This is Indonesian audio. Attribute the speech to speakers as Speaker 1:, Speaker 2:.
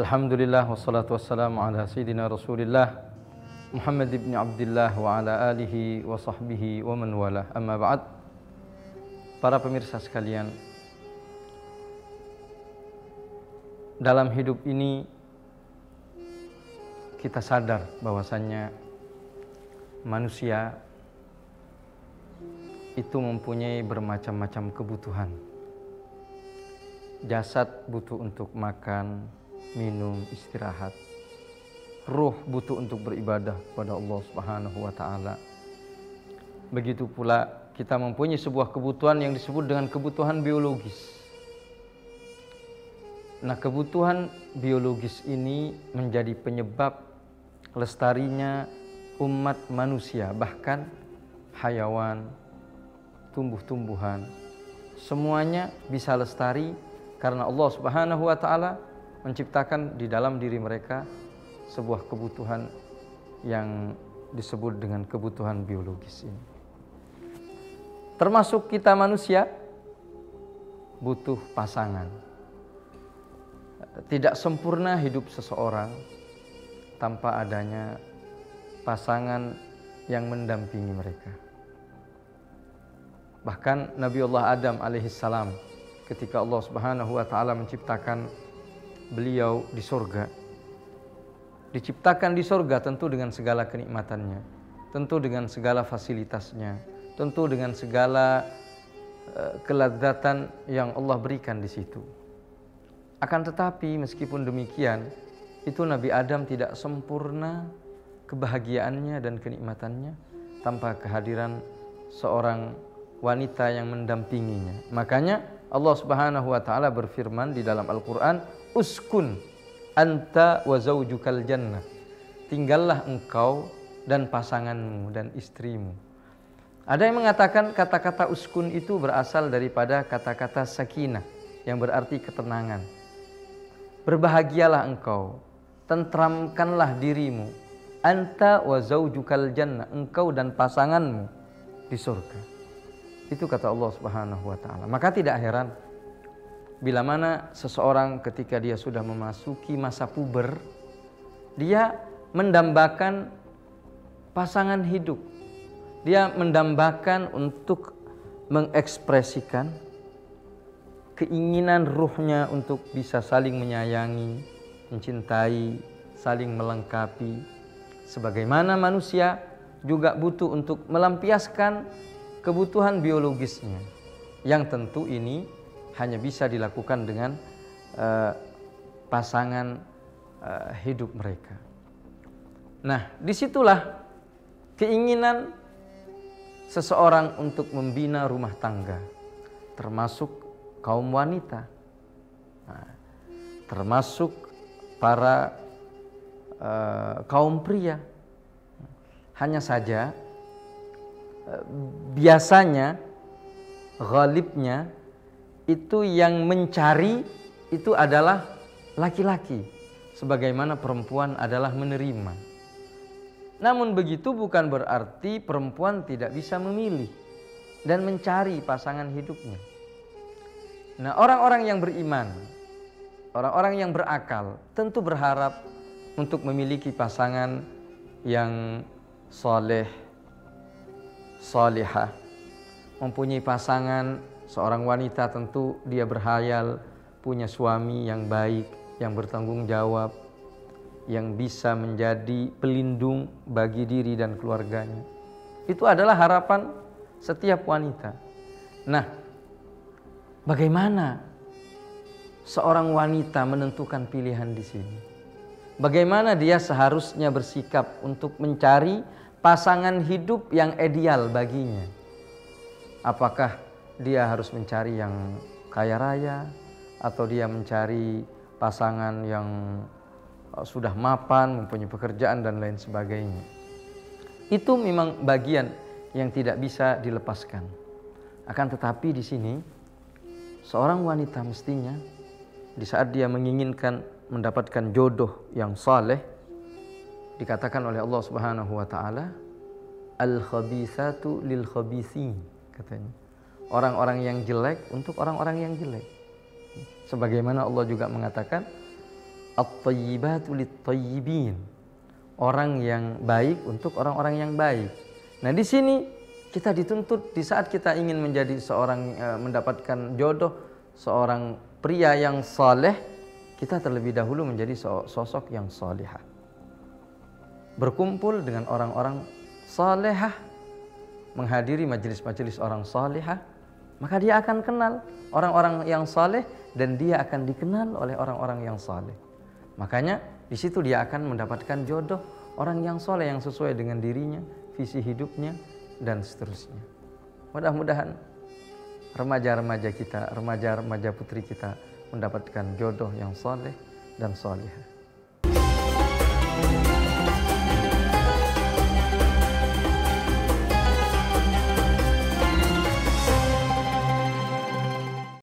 Speaker 1: Alhamdulillah wassalatu wassalamu ala sayyidina Rasulillah Muhammad ibn Abdullah wa ala alihi wa sahbihi wa man wala. Amma ba'd. Para pemirsa sekalian Dalam hidup ini kita sadar bahwasannya manusia itu mempunyai bermacam-macam kebutuhan. Jasad butuh untuk makan, minum, istirahat. Ruh butuh untuk beribadah kepada Allah Subhanahu wa taala. Begitu pula kita mempunyai sebuah kebutuhan yang disebut dengan kebutuhan biologis. Nah, kebutuhan biologis ini menjadi penyebab lestarinya umat manusia, bahkan hayawan, tumbuh-tumbuhan, semuanya bisa lestari karena Allah Subhanahu wa taala menciptakan di dalam diri mereka sebuah kebutuhan yang disebut dengan kebutuhan biologis ini. Termasuk kita manusia butuh pasangan. Tidak sempurna hidup seseorang tanpa adanya pasangan yang mendampingi mereka. Bahkan Nabi Allah Adam alaihissalam ketika Allah Subhanahu wa taala menciptakan beliau di sorga. Diciptakan di sorga tentu dengan segala kenikmatannya, tentu dengan segala fasilitasnya, tentu dengan segala uh, keladzatan yang Allah berikan di situ. Akan tetapi meskipun demikian, itu Nabi Adam tidak sempurna kebahagiaannya dan kenikmatannya tanpa kehadiran seorang wanita yang mendampinginya. Makanya Allah Subhanahu wa taala berfirman di dalam Al-Qur'an, "Uskun anta wa zaujukal jannah." Tinggallah engkau dan pasanganmu dan istrimu. Ada yang mengatakan kata-kata uskun itu berasal daripada kata-kata sakinah yang berarti ketenangan. Berbahagialah engkau, tentramkanlah dirimu. Anta wa zaujukal jannah, engkau dan pasanganmu di surga. Itu kata Allah Subhanahu wa taala. Maka tidak heran bila mana seseorang ketika dia sudah memasuki masa puber dia mendambakan pasangan hidup. Dia mendambakan untuk mengekspresikan keinginan ruhnya untuk bisa saling menyayangi, mencintai, saling melengkapi. Sebagaimana manusia juga butuh untuk melampiaskan kebutuhan biologisnya yang tentu ini hanya bisa dilakukan dengan uh, pasangan uh, hidup mereka. Nah, di situlah keinginan seseorang untuk membina rumah tangga, termasuk kaum wanita, nah, termasuk para uh, kaum pria. Hanya saja biasanya ghalibnya itu yang mencari itu adalah laki-laki sebagaimana perempuan adalah menerima. Namun begitu bukan berarti perempuan tidak bisa memilih dan mencari pasangan hidupnya. Nah, orang-orang yang beriman, orang-orang yang berakal tentu berharap untuk memiliki pasangan yang soleh, salihah, mempunyai pasangan, seorang wanita tentu dia berhayal punya suami yang baik, yang bertanggung jawab, yang bisa menjadi pelindung bagi diri dan keluarganya. Itu adalah harapan setiap wanita. Nah, bagaimana seorang wanita menentukan pilihan di sini? Bagaimana dia seharusnya bersikap untuk mencari pasangan hidup yang ideal baginya. Apakah dia harus mencari yang kaya raya atau dia mencari pasangan yang uh, sudah mapan, mempunyai pekerjaan dan lain sebagainya. Itu memang bagian yang tidak bisa dilepaskan. Akan tetapi di sini seorang wanita mestinya di saat dia menginginkan mendapatkan jodoh yang saleh dikatakan oleh Allah Subhanahu wa taala al khabisatu lil khabisin katanya. Orang-orang yang jelek untuk orang-orang yang jelek. Sebagaimana Allah juga mengatakan lit-tayyibin. Orang yang baik untuk orang-orang yang baik. Nah, di sini kita dituntut di saat kita ingin menjadi seorang e, mendapatkan jodoh seorang pria yang saleh, kita terlebih dahulu menjadi sosok yang salihah. Berkumpul dengan orang-orang salehah, menghadiri majelis-majelis orang salihah, maka dia akan kenal orang-orang yang saleh dan dia akan dikenal oleh orang-orang yang saleh. Makanya di situ dia akan mendapatkan jodoh orang yang soleh yang sesuai dengan dirinya, visi hidupnya, dan seterusnya. Mudah-mudahan remaja-remaja kita, remaja-remaja putri kita mendapatkan jodoh yang soleh dan solehah.